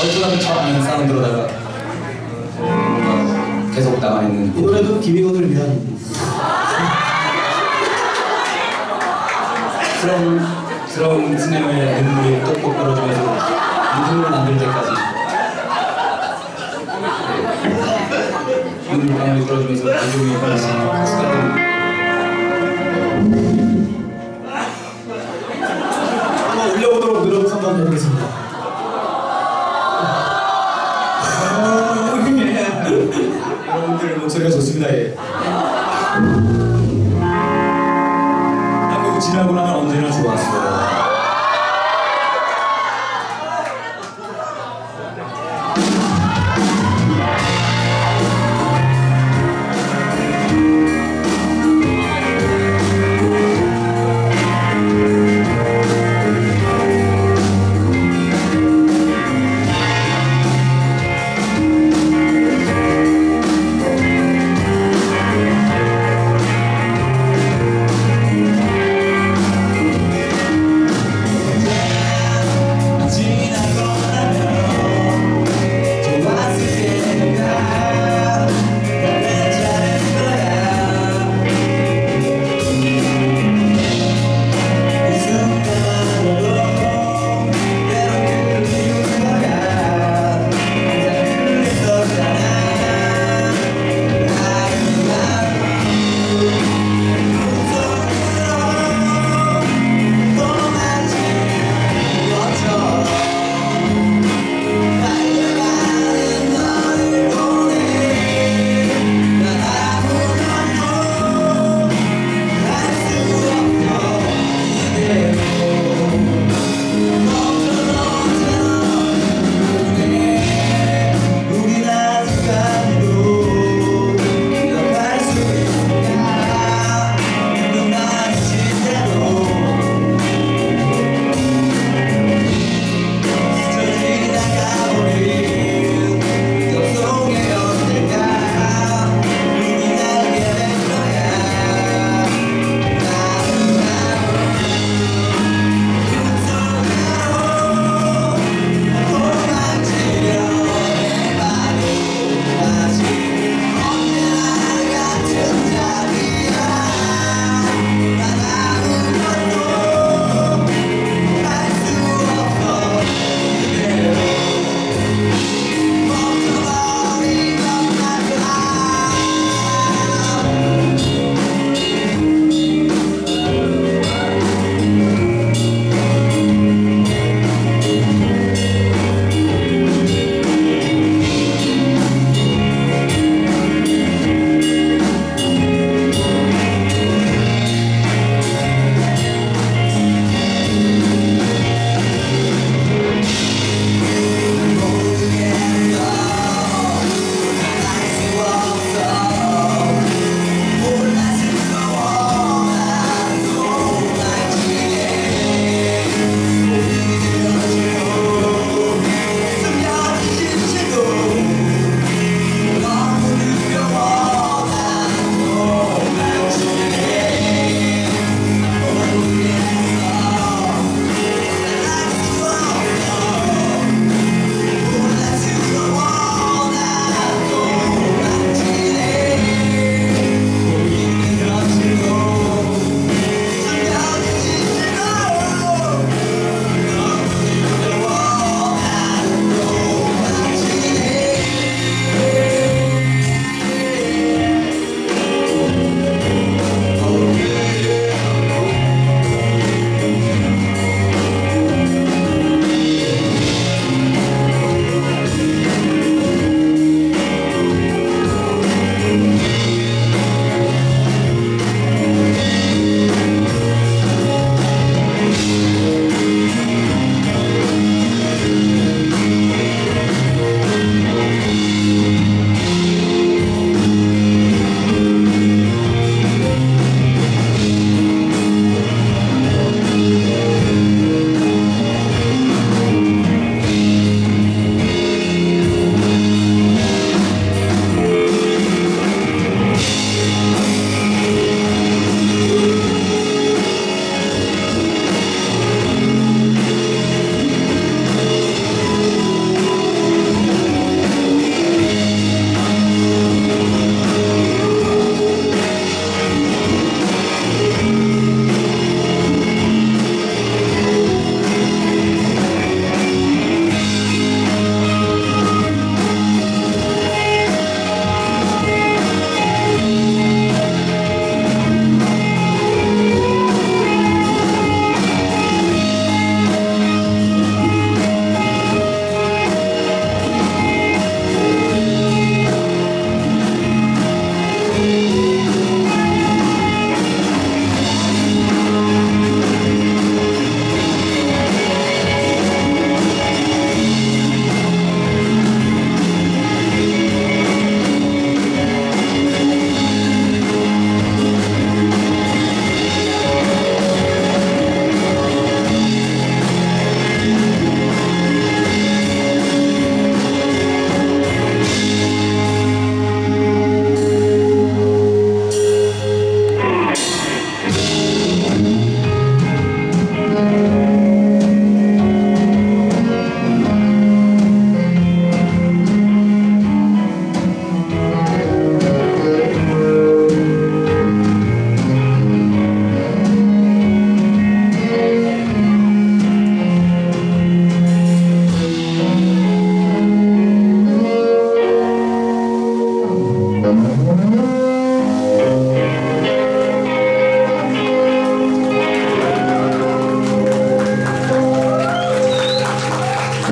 어쩌다 처음 하는 사운드로다가 어, 계속 남아있는 이 노래도 비비고들 위한 드럼 드럼 스네어의 눈물이 똑똑 떨어지면서 눈물을 만들 때까지 네. 눈물 방울이 떨어지면서 가족이 가 对